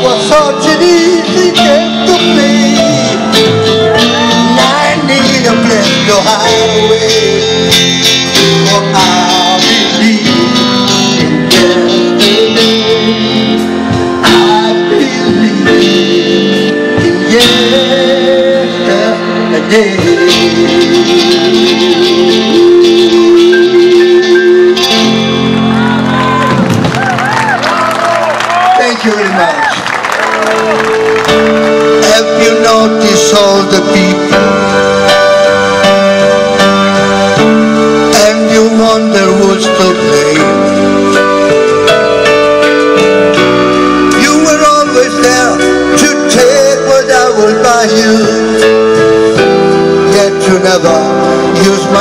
was such an easy game to play. I need a place to hide away.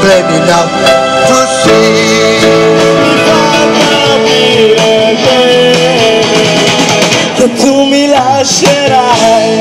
play me now. Pussy. Que tu mi lascerai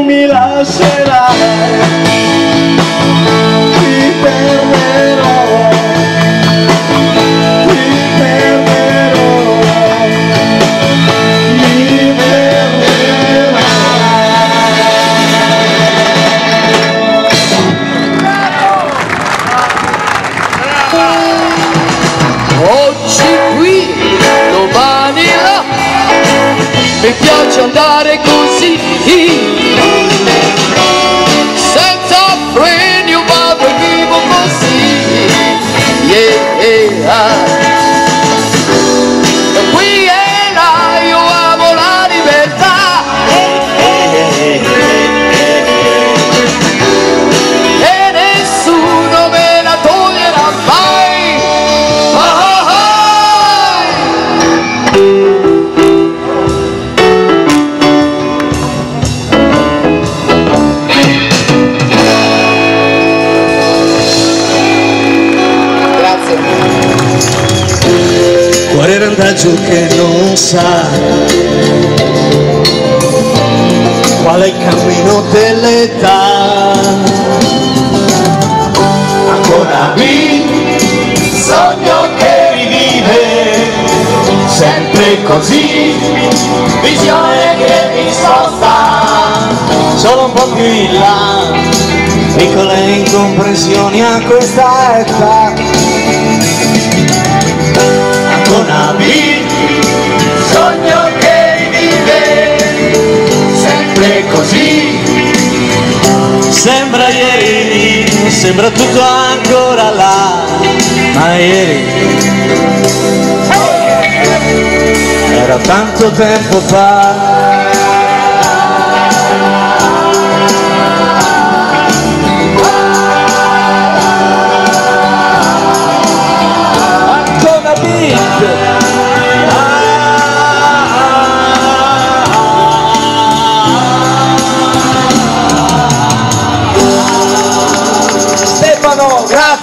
tu mi lascerai. Mi piace andare così. ah. Cuore randagio che non sa qual è il cammino dell'età. Ancora qui, sogno che rivive, sempre così, visione che mi sposta, solo un po' più in là, piccole incomprensioni a questa età. Sembra tutto ancora là, ma ieri era tanto tempo fa.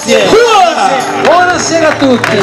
Grazie. Buonasera a tutti.